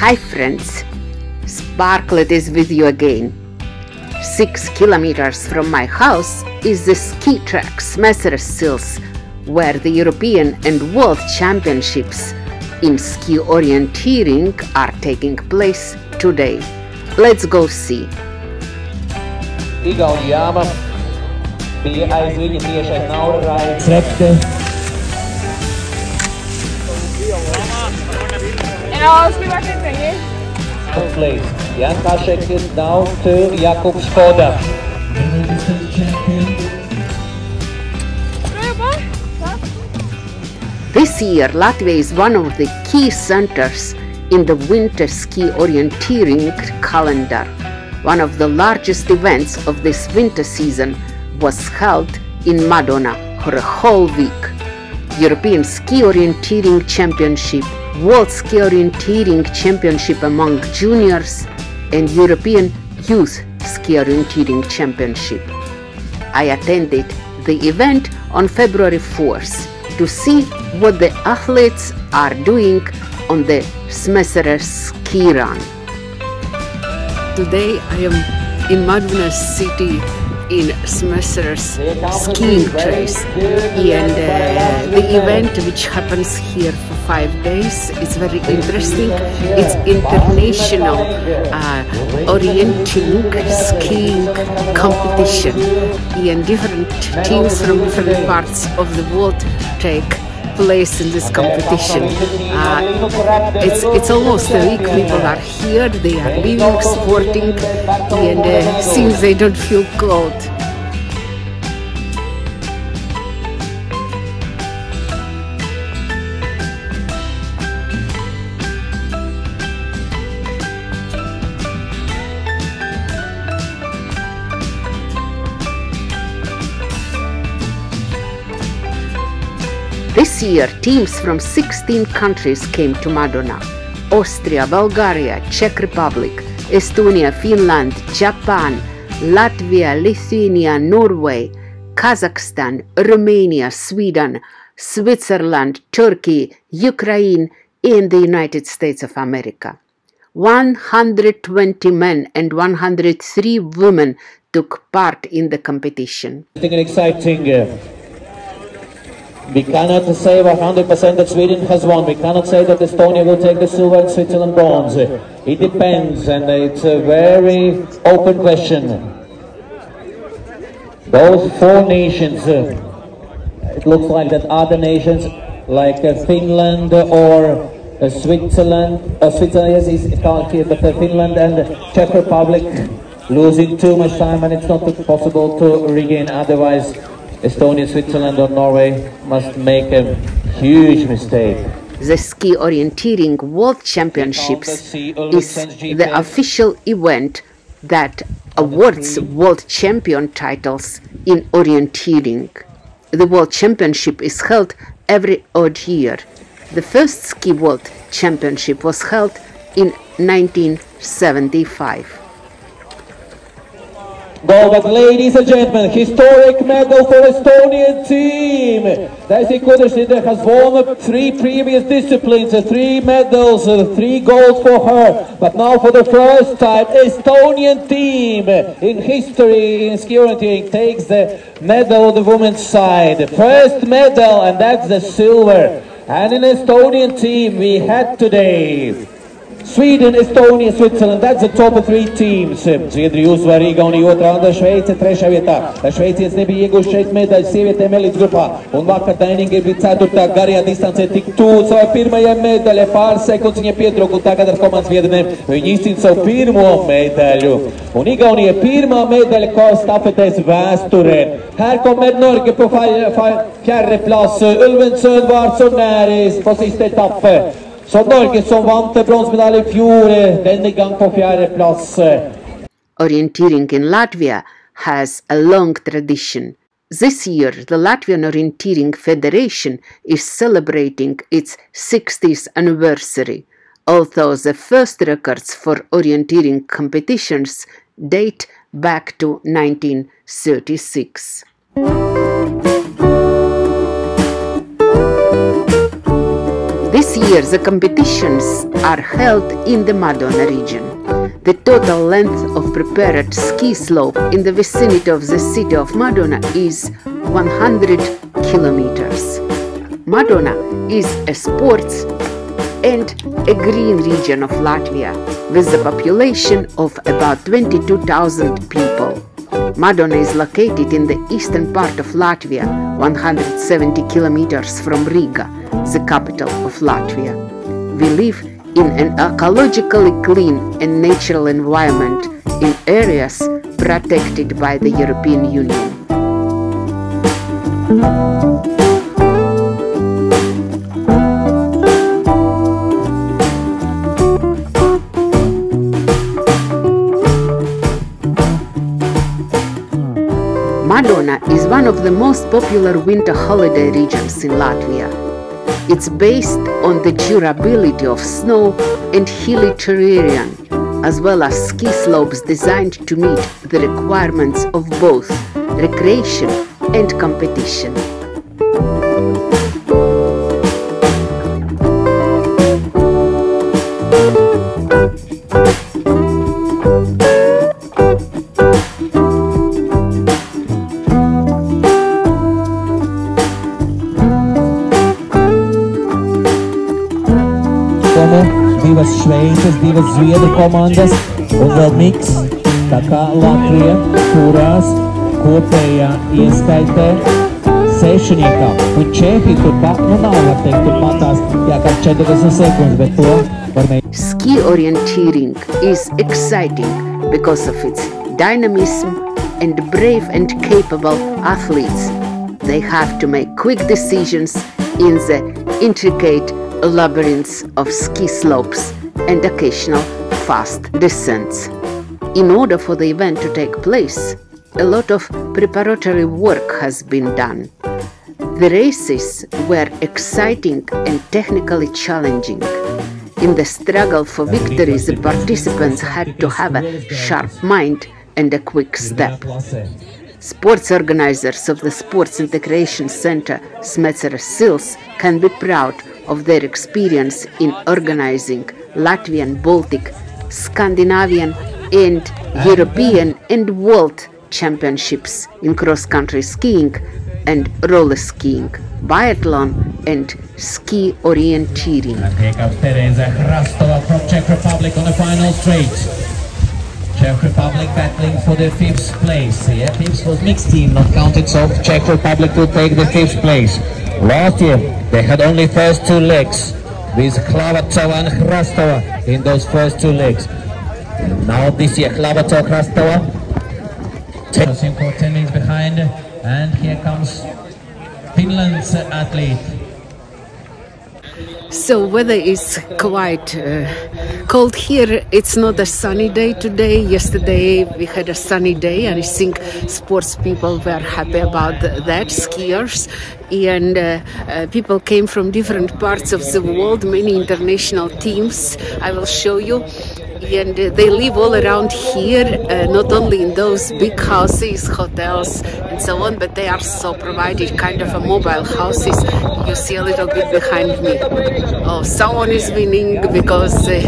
Hi friends, Sparklet is with you again. Six kilometers from my house is the ski track Sils, where the European and World Championships in ski orienteering are taking place today. Let's go see. Igaunijāma bija aiz viņa tieši aiz Please, Jan Kašek is down to Jakub Skoda. This year, Latvia is one of the key centers in the winter ski orienteering calendar. One of the largest events of this winter season was held in Madona for a whole week. European Ski Orienteering Championship, World Ski Orienteering Championship among juniors, and European Youth Ski Orienteering Championship. I attended the event on February 4th to see what the athletes are doing on the Smecere ski run. Today I am in Madona city in Smecere's skiing trace and uh, the event which happens here five days It's very interesting. It's international uh, orienting skiing competition and different teams from different parts of the world take place in this competition. Uh, it's, it's almost a week people are here, they are living, sporting, and uh, seems they don't feel cold. This year, teams from 16 countries came to Madona. Austria, Bulgaria, Czech Republic, Estonia, Finland, Japan, Latvia, Lithuania, Norway, Kazakhstan, Romania, Sweden, Switzerland, Turkey, Ukraine, and the United States of America. 120 men and 103 women took part in the competition. I think an exciting uh, we cannot say 100% that Sweden has won. We cannot say that Estonia will take the silver and Switzerland bronze. It depends, and it's a very open question. Those four nations, uh, it looks like that other nations like uh, Finland or uh, Switzerland, uh, Switzerland yes, is here, but Finland and Czech Republic losing too much time and it's not possible to regain otherwise Estonia, Switzerland or Norway must make a huge mistake. The Ski Orienteering World Championships is the official event that awards world champion titles in orienteering. The World Championship is held every odd year. The first Ski World Championship was held in 1975. Go, but ladies and gentlemen, historic medal for Estonian team. Daisy Kudershide has won three previous disciplines, three medals, three golds for her. But now for the first time, Estonian team in history in ski orienteering takes the medal on the women's side. First medal, and that's the silver. And in Estonian team, we had today Sweden, Estonia, Switzerland, that's the top three teams. Zviedrija uzvar Igaunija otrā un Šveice trešā vietā. Šveicietis nebija ieguvuši šeit medaļas sievietēm elites grupā. Un vakar Daininga bija ceturtā garajā distancē tik tuvu savai pirmajai medaļai. Pāris sekundes viņa pietrūka un tagad ar komandas biedriem viņa izcīna savu pirmo medaļu. Un Igaunija pirmā medaļa kā stafetēs vēsturē. Här kommer Norge på fjärde plats. Ulven Sönvart så näris på sista etappen. Så Norge som vant bronsmedalje i fjor, eh, denne gang på fjerdeplass. Eh. Orienteering in Latvia has a long tradition. This year, the Latvian Orienteering Federation is celebrating its 60th anniversary, although the first records for orienteering competitions date back to 1936. Year, the competitions are held in the Madona region. The total length of prepared ski slope in the vicinity of the city of Madona is 100 kilometers. Madona is a sports and a green region of Latvia with a population of about 22,000 people. Madona is located in the eastern part of Latvia, 170 kilometers from Riga, the capital of Latvia. We live in an ecologically clean and natural environment in areas protected by the European Union. Madona is one of the most popular winter holiday regions in Latvia. It's based on the durability of snow and hilly terrain, as well as ski slopes designed to meet the requirements of both recreation and competition. Divas Zviedru komandas un vēl miks. Tā kā Latvija turās kopējā ieskaitē. Un Čehija turpat, nu nav, var teikt, kā 40 sekundes, bet to var. Ski orienteering is exciting because of its dynamism and brave and capable athletes. They have to make quick decisions in the intricate labyrinths of ski slopes and occasional fast descents. In order for the event to take place, a lot of preparatory work has been done. The races were exciting and technically challenging. In the struggle for victories, the participants had to have a sharp mind and a quick step. Sports organizers of the Sports Integration Center Smeceres Sils can be proud of their experience in organizing Latvian, Baltic, Scandinavian, and European and World Championships in cross country skiing and roller skiing, biathlon, and ski orienteering. Czech Republic on the final straight. Czech Republic battling for the fifth place. Yeah, fifth was mixed team, not counted, so Czech Republic will take the fifth place. Last year, they had only first two legs with Klavatova and Hrastova in those first two legs. And now this year, Klavatova, Hrastova. Ten, 10 minutes behind, and here comes Finland's athlete. So weather is quite uh, cold here. It's not a sunny day today. Yesterday we had a sunny day, and I think sports people were happy about that. Skiers and uh, uh, people came from different parts of the world. Many international teams. I will show you. And they live all around here, uh, not only in those big houses, hotels, and so on, but they also provided kind of a mobile houses. You see a little bit behind me. Oh, someone is winning because uh,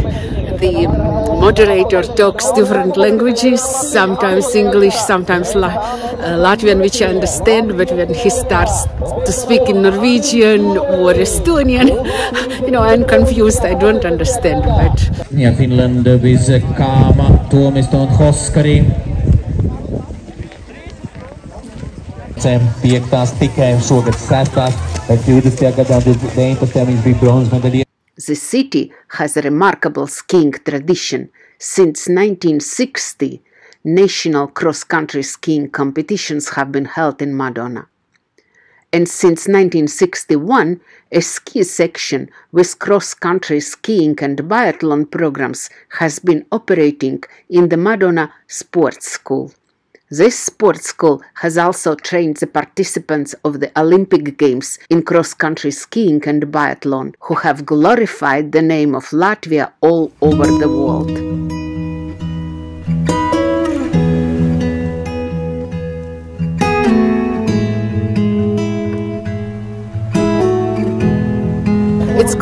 the moderator talks different languages, sometimes English, sometimes La uh, Latvian, which I understand, but when he starts to speak in Norwegian or Estonian, you know, I'm confused, I don't understand, but Ja Finland with Kaama, Tuomisto un Hoskari. Piektās tikai šogad sestās, bet 20. gadā 19. viņš bija. The city has a remarkable skiing tradition. Since 1960, national cross country skiing competitions have been held in Madona. And since 1961, a ski section with cross country skiing and biathlon programs has been operating in the Madona Sports School. This sports school has also trained the participants of the Olympic Games in cross country skiing and biathlon, who have glorified the name of Latvia all over the world.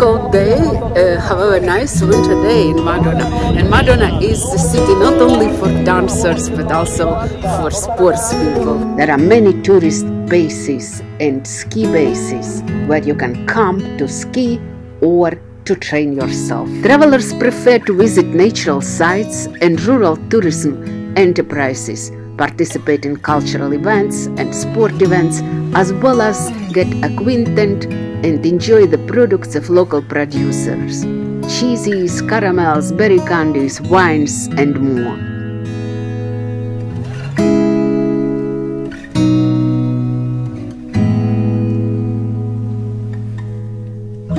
Cold day, uh, however, nice winter day in Madona. And Madona is the city not only for dancers but also for sports people. There are many tourist bases and ski bases where you can come to ski or to train yourself. Travelers prefer to visit natural sites and rural tourism enterprises, participate in cultural events and sport events, as well as get acquainted and enjoy the products of local producers cheeses, caramels, berry candies, wines, and more.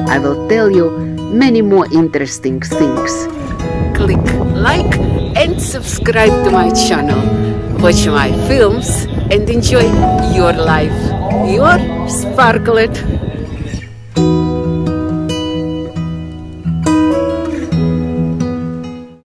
I will tell you many more interesting things. Click like and subscribe to my channel. Watch my films and enjoy your life. Your Sparklet.